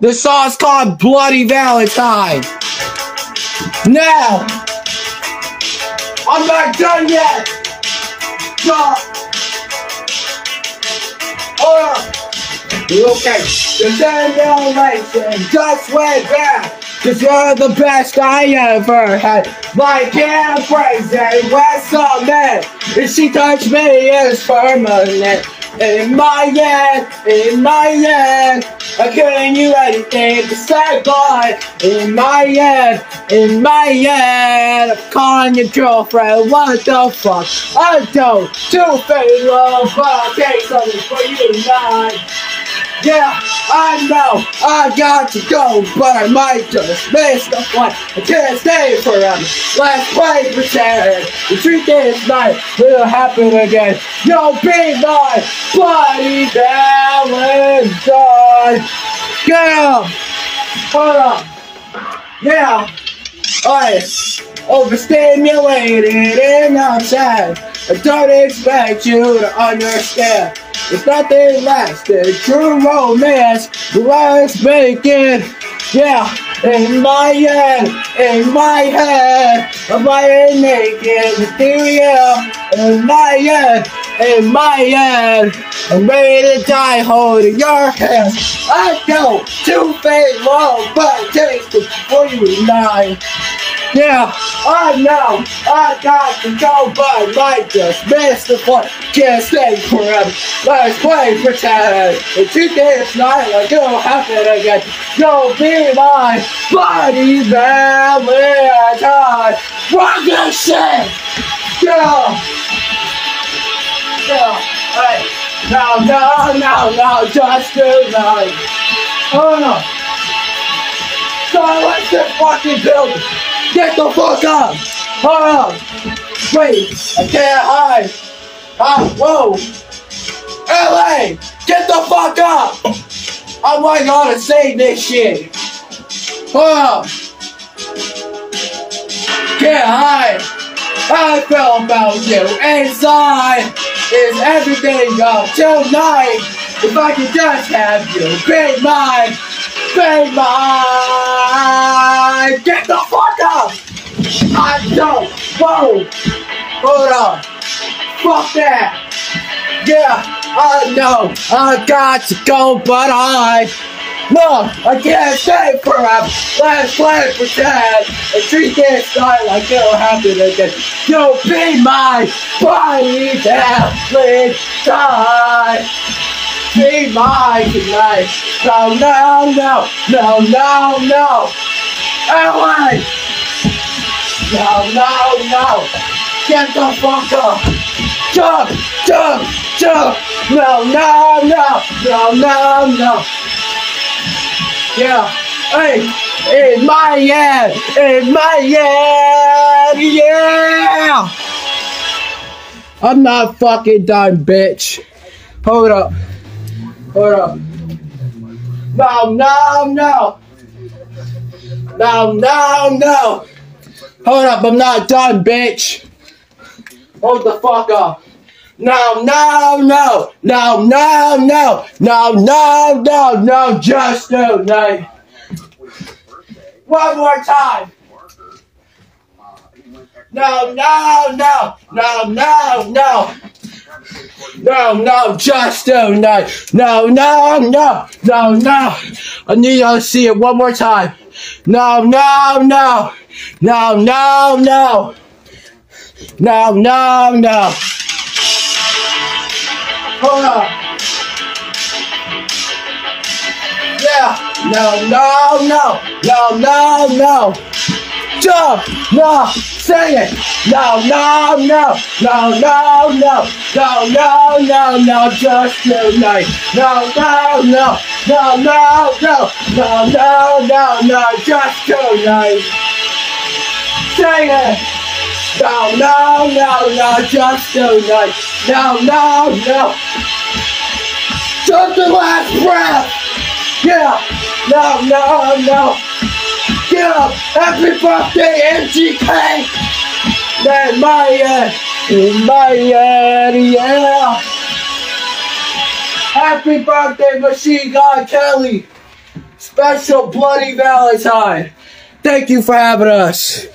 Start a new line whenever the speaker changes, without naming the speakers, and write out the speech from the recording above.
The song's called Bloody Valentine. Now, I'm not done yet. Stop. On. Okay, the generation just went back. Cause you're the best I ever had. Like Anna Crazy, West man. If she touched me, it's permanent. In my head, in my head, I couldn't do anything but say bye. In my head, in my head, I'm calling your girlfriend. What the fuck? I don't do fake love, but I'll take something for you tonight. Yeah, I know I got to go, but I might just miss the flight. I can't stay forever. Let's play pretend. The truth is, night will happen again. You'll be my bloody Valentine. Girl, hold on. Yeah, I overstimulated and outside. I don't expect you to understand. It's nothing less than true romance. Make it, yeah, in my head, in my head. I'm lying naked yeah, in my head, in my head. I'm ready to die holding your hand. I know two fake love, but it takes it for you tonight. Yeah, I know I got to go, but I just miss the point. Can't stay forever. Let's play pretend. In two days night, like it'll happen again. You'll be my body valentine. Rock this shit! Yeah! Hey! No, no, no, no, just do tonight. Oh no! Silence this fucking building! Get the fuck up! Hold on! Wait, I can't hide! Ah, whoa! LA! Get the fuck up! I'm like on to say this shit! Hold on! Can't hide! I feel about you inside is everything up tonight. If I could just have you, be mine, be mine. Get the fuck up! I don't. Whoa! Hold on. Fuck that. Yeah, I know. I got to go, but I. No, I can't stay forever. Let's play pretend and treat this night like it'll happen again. You'll be my body that please die. Be mine tonight. No, no, no, no, no, no. Ellen! No, no, no. Get the fuck up. Jump, jump, jump. No, no, no, no, no, no. Yeah. Hey, in my head, in my head, yeah. I'm not fucking done, bitch. Hold up. Hold up. No, no, no. No, no, no. Hold up, I'm not done, bitch. Hold the fuck up. No, no, no, no, no, no, no, no, no, no, just no, no. One more time. No, no, no, no, no, no. No, no, just no, no, no, no, no, no, no. I need to see it one more time. No, no, no, no, no, no, no, no, no. Hold on. Yeah. No, no, no. No, no, no. Jump. No. Sing it. No, no, no. No, no, no. No, no, no, no. Just tonight. No, no, no. No, no, no. No, no, no, no. Just tonight. Sing it. No, no, no, no, just tonight. No, no, no. Just the last breath. Yeah. No, no, no. Up. Happy birthday, MGK. That my. Uh, in my head, yeah. Happy birthday, Machine Gun Kelly. special Bloody Valentine. Thank you for having us.